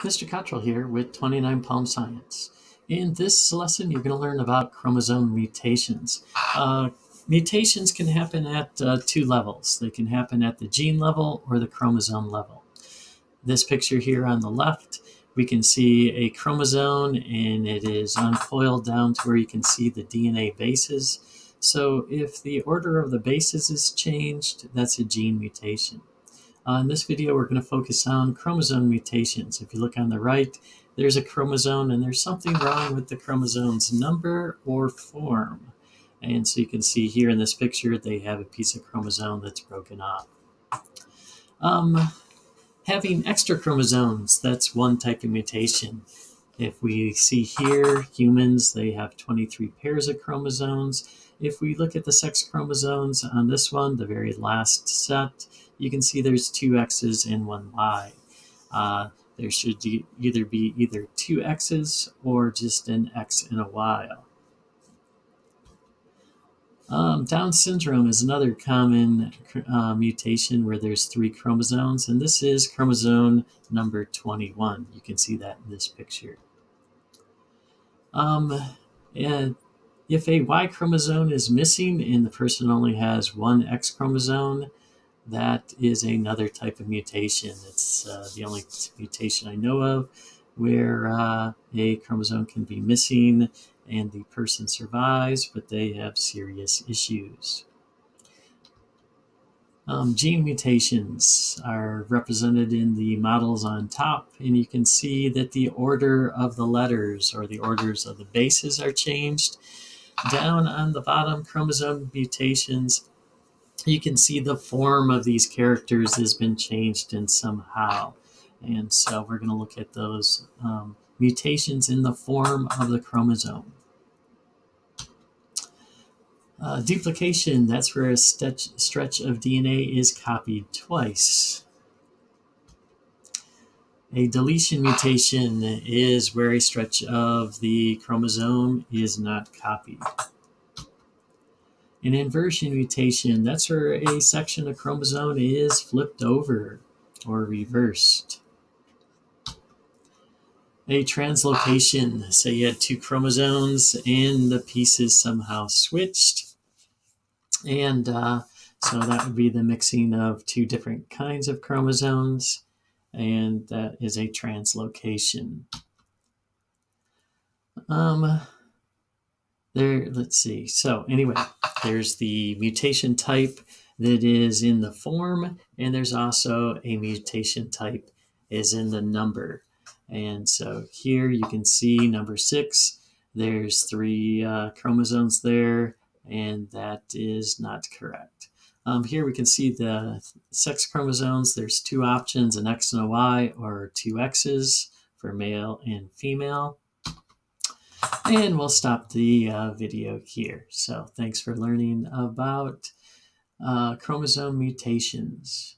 Mr. Cottrell here with 29 Palm Science. In this lesson, you're going to learn about chromosome mutations. Uh, mutations can happen at uh, two levels. They can happen at the gene level or the chromosome level. This picture here on the left, we can see a chromosome and it is uncoiled down to where you can see the DNA bases. So if the order of the bases is changed, that's a gene mutation. Uh, in this video, we're going to focus on chromosome mutations. If you look on the right, there's a chromosome and there's something wrong with the chromosome's number or form. And so you can see here in this picture, they have a piece of chromosome that's broken off. Um, having extra chromosomes, that's one type of mutation. If we see here, humans, they have 23 pairs of chromosomes. If we look at the sex chromosomes on this one, the very last set, you can see there's two X's and one Y. Uh, there should either be either two X's or just an X and a Y. Um, Down syndrome is another common uh, mutation where there's three chromosomes, and this is chromosome number 21. You can see that in this picture. Um, and if a Y chromosome is missing and the person only has one X chromosome, that is another type of mutation. It's uh, the only mutation I know of where uh, a chromosome can be missing and the person survives, but they have serious issues. Um, gene mutations are represented in the models on top, and you can see that the order of the letters or the orders of the bases are changed. Down on the bottom, chromosome mutations you can see the form of these characters has been changed in somehow. And so we're going to look at those um, mutations in the form of the chromosome. Uh, duplication, that's where a stretch, stretch of DNA is copied twice. A deletion mutation is where a stretch of the chromosome is not copied. An inversion mutation, that's where a section of chromosome is flipped over or reversed. A translocation, say you had two chromosomes and the pieces somehow switched. And uh, so that would be the mixing of two different kinds of chromosomes, and that is a translocation. Um, there, let's see. So anyway, there's the mutation type that is in the form, and there's also a mutation type is in the number. And so here you can see number six, there's three uh, chromosomes there, and that is not correct. Um, here we can see the sex chromosomes. There's two options, an X and a Y, or two X's for male and female. And we'll stop the uh, video here. So thanks for learning about uh, chromosome mutations.